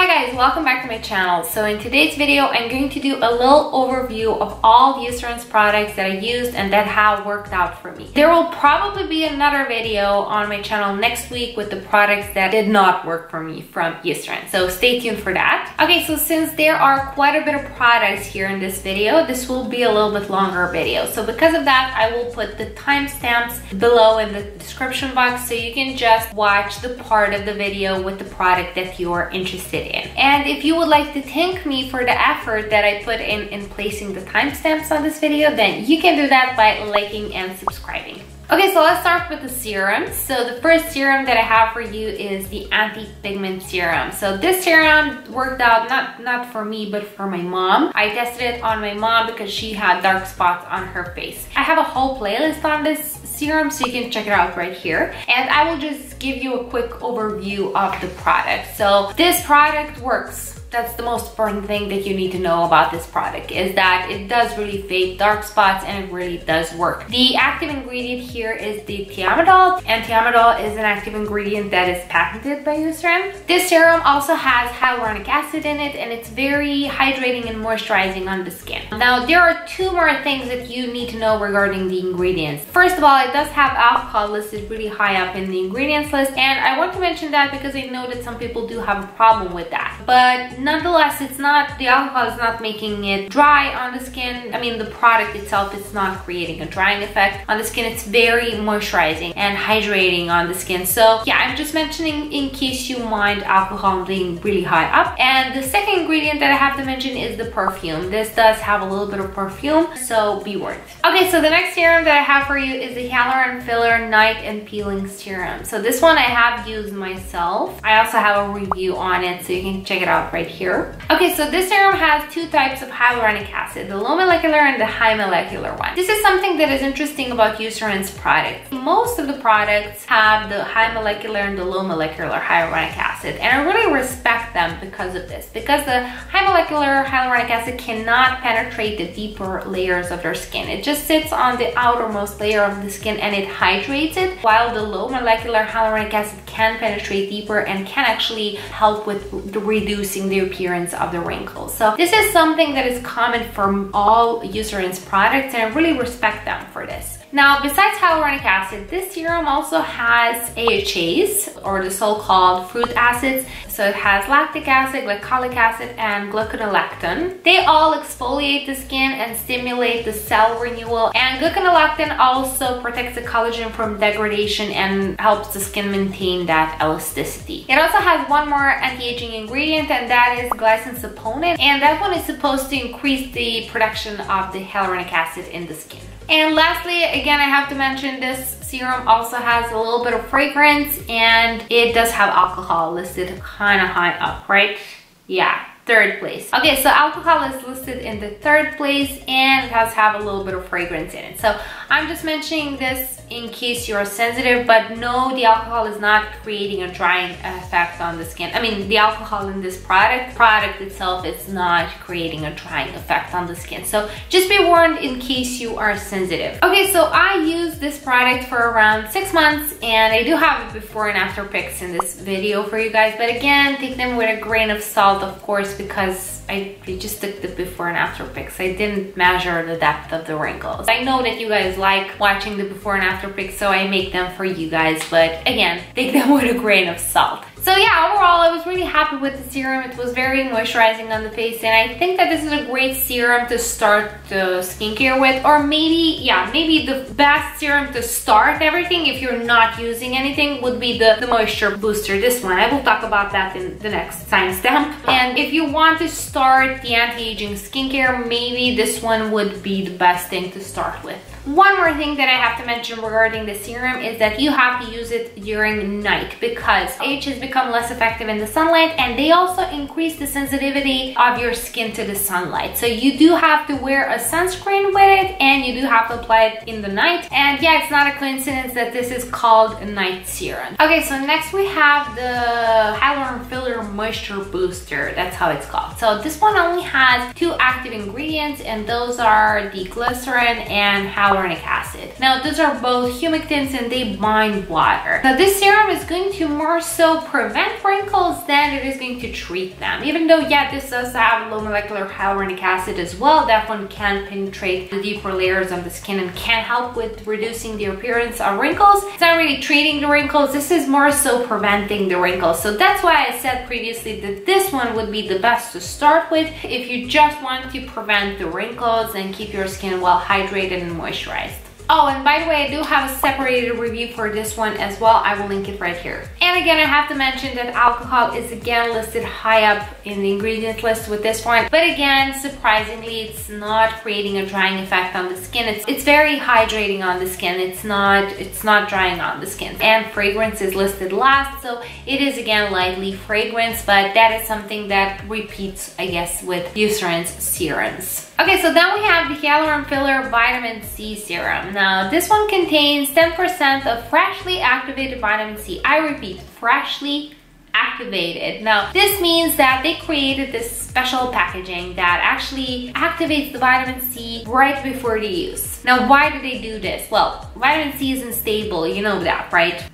Hi guys, welcome back to my channel. So in today's video, I'm going to do a little overview of all the Eucerin's products that I used and that have worked out for me. There will probably be another video on my channel next week with the products that did not work for me from Eucerin's. So stay tuned for that. Okay, so since there are quite a bit of products here in this video, this will be a little bit longer video. So because of that, I will put the timestamps below in the description box so you can just watch the part of the video with the product that you are interested in. And if you would like to thank me for the effort that I put in in placing the timestamps on this video, then you can do that by liking and subscribing. Okay, so let's start with the serums. So the first serum that I have for you is the anti-pigment serum. So this serum worked out not, not for me, but for my mom. I tested it on my mom because she had dark spots on her face. I have a whole playlist on this serum, so you can check it out right here. And I will just give you a quick overview of the product. So this product works that's the most important thing that you need to know about this product is that it does really fade dark spots and it really does work. The active ingredient here is the Thiamidol and Thiamidol is an active ingredient that is patented by Eucerin. This serum also has hyaluronic acid in it and it's very hydrating and moisturizing on the skin. Now there are two more things that you need to know regarding the ingredients. First of all, it does have alcohol listed really high up in the ingredients list and I want to mention that because I know that some people do have a problem with that. But nonetheless, it's not, the alcohol is not making it dry on the skin. I mean, the product itself is not creating a drying effect on the skin. It's very moisturizing and hydrating on the skin. So yeah, I'm just mentioning in case you mind alcohol being really high up. And the second ingredient that I have to mention is the perfume. This does have a little bit of perfume, so be worth. Okay, so the next serum that I have for you is the Hyaluron Filler Night and Peeling Serum. So this one I have used myself. I also have a review on it, so you can check it out right here. Okay, so this serum has two types of hyaluronic acid, the low molecular and the high molecular one. This is something that is interesting about Eucerin's products. Most of the products have the high molecular and the low molecular hyaluronic acid, and I really respect them because of this, because the high molecular hyaluronic acid cannot penetrate the deeper layers of their skin. It just sits on the outermost layer of the skin and it hydrates it, while the low molecular hyaluronic acid can penetrate deeper and can actually help with reducing the appearance of the wrinkles. So this is something that is common for all Eucerin's products and I really respect them for this. Now, besides hyaluronic acid, this serum also has AHAs, or the so-called fruit acids. So it has lactic acid, glycolic acid, and gluconolactone. They all exfoliate the skin and stimulate the cell renewal. And gluconolactone also protects the collagen from degradation and helps the skin maintain that elasticity. It also has one more anti-aging ingredient, and that is glycine saponin. And that one is supposed to increase the production of the hyaluronic acid in the skin. And lastly, again, I have to mention this serum also has a little bit of fragrance and it does have alcohol listed kind of high up, right? Yeah, third place. Okay, so alcohol is listed in the third place and it has have a little bit of fragrance in it. So I'm just mentioning this in case you're sensitive, but no, the alcohol is not creating a drying effect on the skin. I mean, the alcohol in this product, product itself is not creating a drying effect on the skin. So just be warned in case you are sensitive. Okay, so I used this product for around six months and I do have a before and after pics in this video for you guys. But again, take them with a grain of salt, of course, because I, I just took the before and after pics. I didn't measure the depth of the wrinkles. I know that you guys like watching the before and after pics, so I make them for you guys. But again, take them with a grain of salt. So yeah, overall, I was really happy with the serum. It was very moisturizing on the face, and I think that this is a great serum to start the skincare with, or maybe, yeah, maybe the best serum to start everything if you're not using anything would be the, the Moisture Booster, this one. I will talk about that in the next timestamp. And if you want to start the anti-aging skincare, maybe this one would be the best thing to start with. One more thing that I have to mention regarding the serum is that you have to use it during night because AHAs become less effective in the sunlight and they also increase the sensitivity of your skin to the sunlight. So you do have to wear a sunscreen with it and you do have to apply it in the night. And yeah, it's not a coincidence that this is called night serum. Okay, so next we have the Hyaluron Filler Moisture Booster. That's how it's called. So this one only has two active ingredients and those are the glycerin and hyaluron hyaluronic acid. Now those are both humectants and they bind water. Now this serum is going to more so prevent wrinkles than it is going to treat them. Even though yeah this does have low molecular hyaluronic acid as well, that one can penetrate the deeper layers of the skin and can help with reducing the appearance of wrinkles. It's not really treating the wrinkles, this is more so preventing the wrinkles. So that's why I said previously that this one would be the best to start with if you just want to prevent the wrinkles and keep your skin well hydrated and moisturized. Oh, and by the way, I do have a separated review for this one as well. I will link it right here. And again, I have to mention that alcohol is again listed high up in the ingredient list with this one. But again, surprisingly, it's not creating a drying effect on the skin. It's, it's very hydrating on the skin. It's not, it's not drying on the skin. And fragrance is listed last, so it is again lightly fragrance, but that is something that repeats, I guess, with Eucerin's serums. Okay, so then we have the Hyaluron Filler Vitamin C Serum. Now, this one contains 10% of freshly activated vitamin C. I repeat, freshly activated. Now, this means that they created this special packaging that actually activates the vitamin C right before the use. Now, why do they do this? Well, vitamin C isn't stable, you know that, right?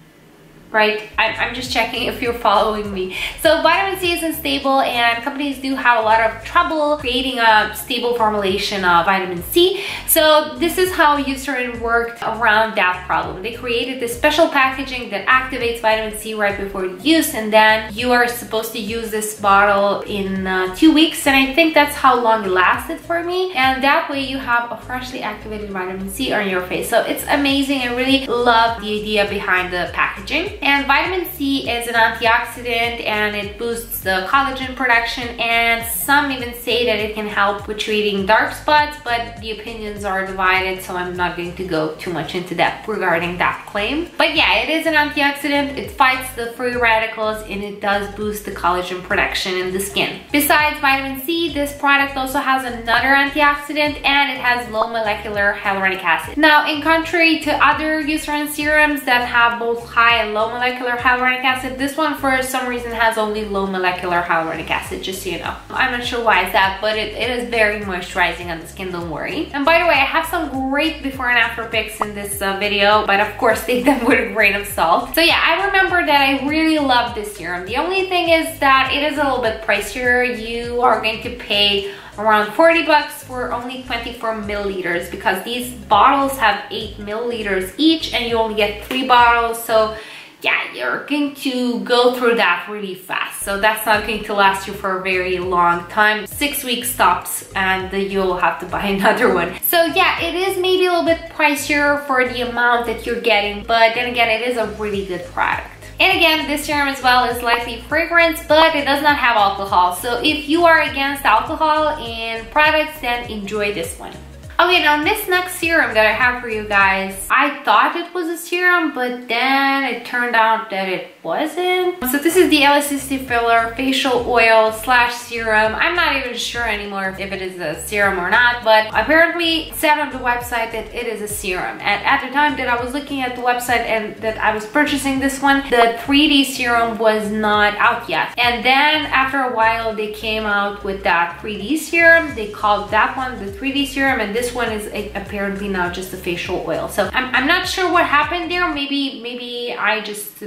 Right? I'm, just checking if you're following me. So vitamin C isn't stable and companies do have a lot of trouble creating a stable formulation of vitamin C. So this is how Eucerin worked around that problem. They created this special packaging that activates vitamin C right before use and then you are supposed to use this bottle in uh, two weeks and I think that's how long it lasted for me and that way you have a freshly activated vitamin C on your face. So it's amazing. I really love the idea behind the packaging. And vitamin C is an antioxidant and it boosts the collagen production and some even say that it can help with treating dark spots, but the opinions are divided, so I'm not going to go too much into depth regarding that claim. But yeah, it is an antioxidant, it fights the free radicals and it does boost the collagen production in the skin. Besides vitamin C, this product also has another antioxidant and it has low molecular hyaluronic acid. Now, in contrary to other Eucerin serums that have both high and low low molecular hyaluronic acid. This one for some reason has only low molecular hyaluronic acid, just so you know. I'm not sure why it's that, but it, it is very moisturizing on the skin, don't worry. And by the way, I have some great before and after pics in this uh, video, but of course take them with a grain of salt. So yeah, I remember that I really love this serum. The only thing is that it is a little bit pricier. You are going to pay around 40 bucks for only 24 milliliters because these bottles have 8 milliliters each and you only get 3 bottles so yeah, you're going to go through that really fast. So that's not going to last you for a very long time. Six weeks stops and you'll have to buy another one. So yeah, it is maybe a little bit pricier for the amount that you're getting, but then again, it is a really good product. And again, this serum as well is lightly fragrance, but it does not have alcohol. So if you are against alcohol in products, then enjoy this one. Okay, now this next serum that I have for you guys, I thought it was a serum, but then it turned out that it wasn't. So this is the Elasticity Filler Facial Oil slash Serum. I'm not even sure anymore if it is a serum or not, but apparently said on the website that it is a serum. And at the time that I was looking at the website and that I was purchasing this one, the 3D serum was not out yet. And then after a while, they came out with that 3D serum. They called that one the 3D serum and this this one is apparently now just a facial oil. So I'm, I'm not sure what happened there. Maybe, maybe I just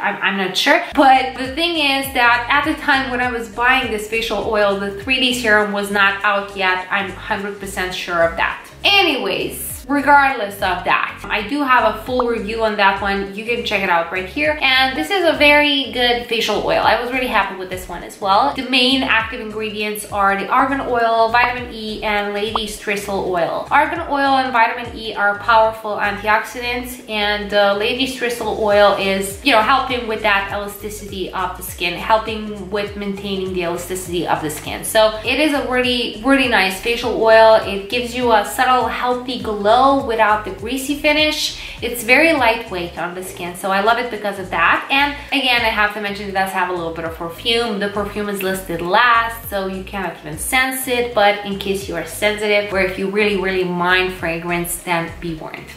I'm, not sure. But the thing is that at the time when I was buying this facial oil, the 3D serum was not out yet. I'm 100% sure of that. Anyways, regardless of that. I do have a full review on that one. You can check it out right here. And this is a very good facial oil. I was really happy with this one as well. The main active ingredients are the argan oil, vitamin E, and lady's thistle oil. Argan oil and vitamin E are powerful antioxidants and uh, the lady's thistle oil is, you know, helping with that elasticity of the skin, helping with maintaining the elasticity of the skin. So it is a really, really nice facial oil. It gives you a subtle, healthy glow glow without the greasy finish. It's very lightweight on the skin, so I love it because of that. And again, I have to mention it does have a little bit of perfume. The perfume is listed last, so you cannot even sense it, but in case you are sensitive or if you really, really mind fragrance, then be warned.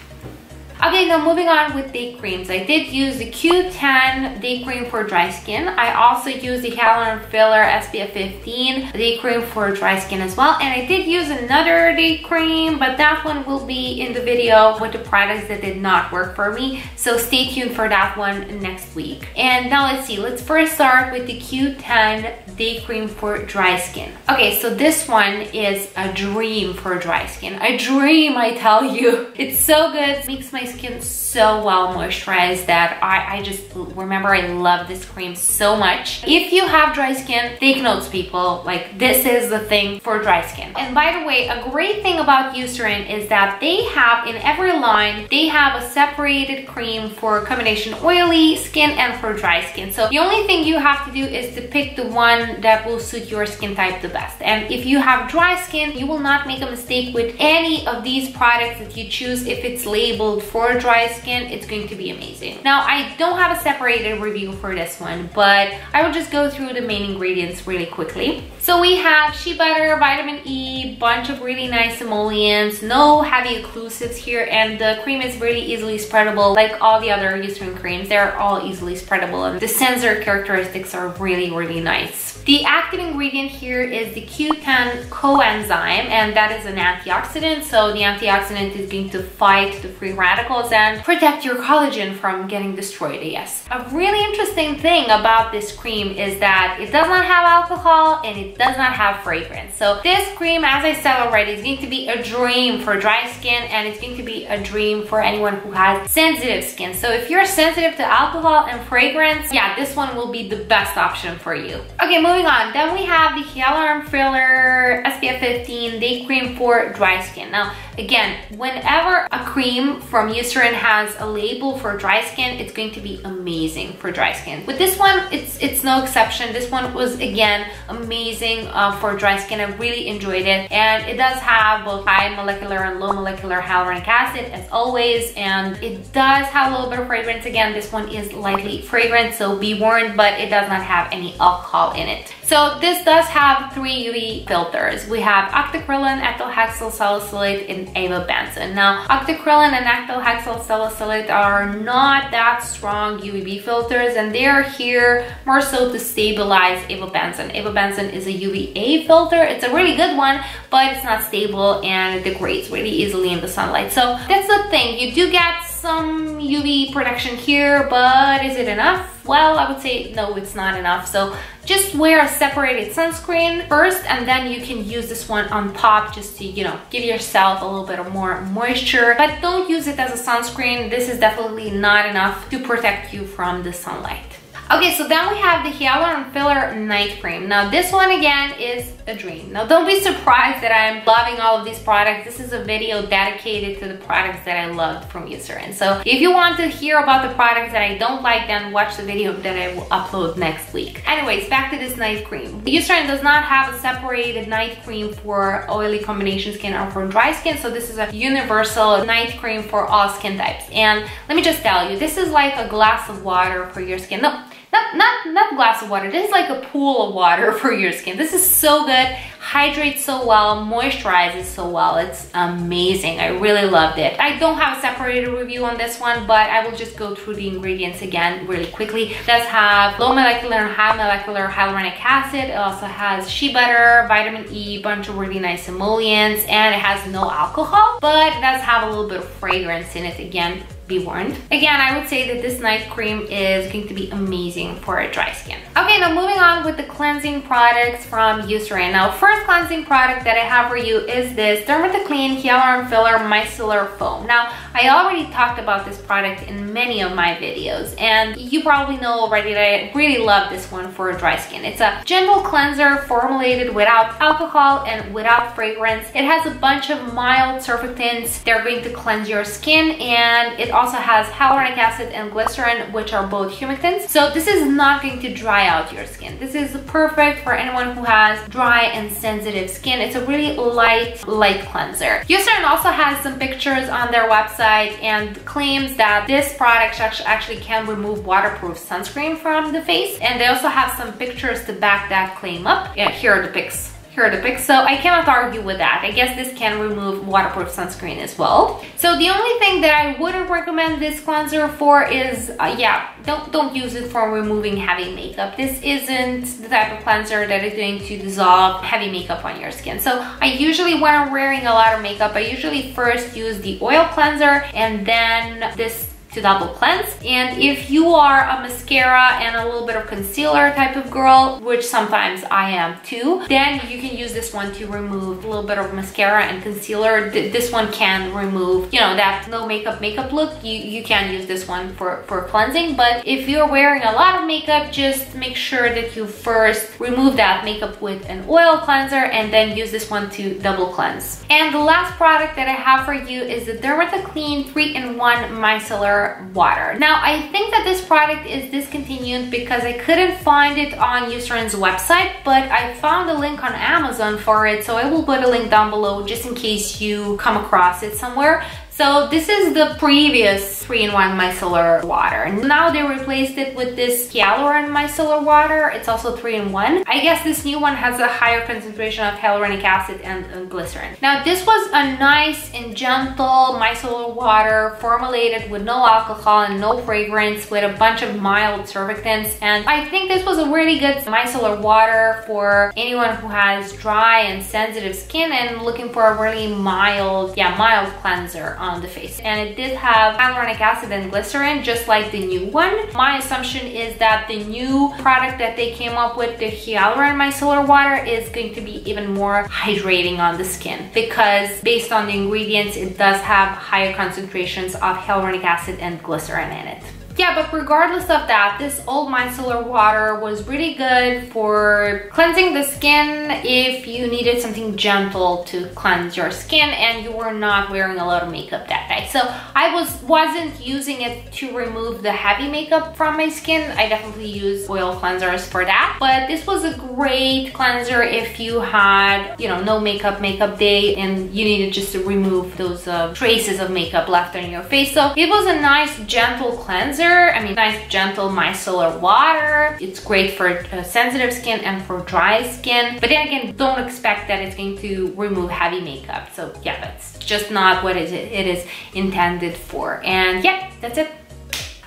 Okay, now moving on with day creams. I did use the Q10 day cream for dry skin. I also used the Hyaluron Filler SPF 15 day cream for dry skin as well. And I did use another day cream, but that one will be in the video with the products that did not work for me. So stay tuned for that one next week. And now let's see, let's first start with the Q10 day cream for dry skin. Okay, so this one is a dream for dry skin. A dream, I tell you. It's so good, it makes my skin so well moisturized that I, I just remember I love this cream so much. If you have dry skin, take notes people, like this is the thing for dry skin. And by the way, a great thing about Eucerin is that they have in every line, they have a separated cream for combination oily skin and for dry skin. So the only thing you have to do is to pick the one that will suit your skin type the best. And if you have dry skin, you will not make a mistake with any of these products that you choose if it's labeled for dry skin, it's going to be amazing. Now, I don't have a separated review for this one, but I will just go through the main ingredients really quickly. So we have shea butter, vitamin E, bunch of really nice emollients, no heavy occlusives here, and the cream is really easily spreadable like all the other Eucerin creams. They're all easily spreadable and the sensor characteristics are really, really nice. The active ingredient here is the Q10 coenzyme and that is an antioxidant. So the antioxidant is going to fight the free radicals and protect your collagen from getting destroyed, yes. A really interesting thing about this cream is that it does not have alcohol and it does not have fragrance. So this cream, as I said already, is going to be a dream for dry skin and it's going to be a dream for anyone who has sensitive skin. So if you're sensitive to alcohol and fragrance, yeah, this one will be the best option for you. Okay, moving moving on, then we have the Hyaluron Filler SPF 15 Day Cream for dry skin. Now, again, whenever a cream from Eucerin has a label for dry skin, it's going to be amazing for dry skin. With this one, it's it's no exception. This one was, again, amazing uh, for dry skin. I really enjoyed it. And it does have both high molecular and low molecular hyaluronic acid, as always. And it does have a little bit of fragrance. Again, this one is lightly fragrant, so be warned, but it does not have any alcohol in it. So this does have three UV filters. We have octocrylene, ethyl hexyl salicylate, and avobenzone. Now, octocrylene and ethyl hexyl salicylate are not that strong UVB filters, and they are here more so to stabilize avobenzone. Avobenzone is a UVA filter. It's a really good one, but it's not stable and it degrades really easily in the sunlight. So that's the thing. You do get some UV protection here, but is it enough? Well, I would say no, it's not enough. So just wear a separated sunscreen first and then you can use this one on top just to, you know, give yourself a little bit of more moisture. But don't use it as a sunscreen. This is definitely not enough to protect you from the sunlight. Okay, so then we have the Hyaluron Filler Night Cream. Now this one again is a dream. Now don't be surprised that I'm loving all of these products. This is a video dedicated to the products that I loved from Eucerin. So if you want to hear about the products that I don't like, then watch the video that I will upload next week. Anyways, back to this night cream. Eucerin does not have a separated night cream for oily combination skin or for dry skin. So this is a universal night cream for all skin types. And let me just tell you, this is like a glass of water for your skin. No, not, not, not glass of water. This is like a pool of water for your skin. This is so good. Hydrates so well, moisturizes so well. It's amazing. I really loved it. I don't have a separated review on this one, but I will just go through the ingredients again really quickly. It does have low molecular and high molecular hyaluronic acid. It also has shea butter, vitamin E, bunch of really nice emollients, and it has no alcohol, but it does have a little bit of fragrance in it again be warned. Again, I would say that this night cream is going to be amazing for a dry skin. Okay, now moving on with the cleansing products from Eucerin. Now, first cleansing product that I have for you is this Dermatoclean Hyaluron Filler Micellar Foam. Now, I already talked about this product in many of my videos, and you probably know already that I really love this one for a dry skin. It's a gentle cleanser formulated without alcohol and without fragrance. It has a bunch of mild surfactants. They're going to cleanse your skin, and it also has hyaluronic acid and glycerin, which are both humectants. So this is not going to dry out your skin. This is perfect for anyone who has dry and sensitive skin. It's a really light, light cleanser. Eucerin also has some pictures on their website and claims that this product actually can remove waterproof sunscreen from the face. And they also have some pictures to back that claim up. Yeah, here are the pics are the pics. So I cannot argue with that. I guess this can remove waterproof sunscreen as well. So the only thing that I wouldn't recommend this cleanser for is, uh, yeah, don't, don't use it for removing heavy makeup. This isn't the type of cleanser that is going to dissolve heavy makeup on your skin. So I usually, when I'm wearing a lot of makeup, I usually first use the oil cleanser and then this to double cleanse. And if you are a mascara and a little bit of concealer type of girl, which sometimes I am too, then you can use this one to remove a little bit of mascara and concealer. This one can remove, you know, that no makeup makeup look. You, you can use this one for, for cleansing. But if you're wearing a lot of makeup, just make sure that you first remove that makeup with an oil cleanser and then use this one to double cleanse. And the last product that I have for you is the Dermatoclean 3-in-1 Micellar water. Now, I think that this product is discontinued because I couldn't find it on Eucerin's website, but I found a link on Amazon for it, so I will put a link down below just in case you come across it somewhere. So this is the previous 3-in-1 micellar water. Now they replaced it with this hyaluronic micellar water. It's also 3-in-1. I guess this new one has a higher concentration of hyaluronic acid and, glycerin. Now this was a nice and gentle micellar water formulated with no alcohol and no fragrance with a bunch of mild surfactants and I think this was a really good micellar water for anyone who has dry and sensitive skin and looking for a really mild, yeah, mild cleanser on the face. And it did have hyaluronic acid and glycerin, just like the new one. My assumption is that the new product that they came up with, the Hyaluron Micellar Water, is going to be even more hydrating on the skin because based on the ingredients, it does have higher concentrations of hyaluronic acid and glycerin in it yeah, but regardless of that, this old micellar water was really good for cleansing the skin if you needed something gentle to cleanse your skin and you were not wearing a lot of makeup that day. So I was, wasn't using it to remove the heavy makeup from my skin. I definitely use oil cleansers for that. But this was a great cleanser if you had, you know, no makeup makeup day and you needed just to remove those uh, traces of makeup left on your face. So it was a nice gentle cleanser I mean, nice gentle micellar water. It's great for uh, sensitive skin and for dry skin. But then again, don't expect that it's going to remove heavy makeup. So yeah, that's just not what it is intended for. And yeah, that's it.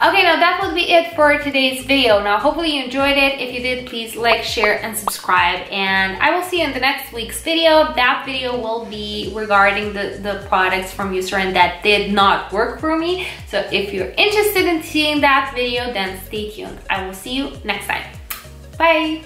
Okay, now that would be it for today's video. Now, hopefully you enjoyed it. If you did, please like, share, and subscribe. And I will see you in the next week's video. That video will be regarding the, the products from Eucerin that did not work for me. So if you're interested in seeing that video, then stay tuned. I will see you next time. Bye!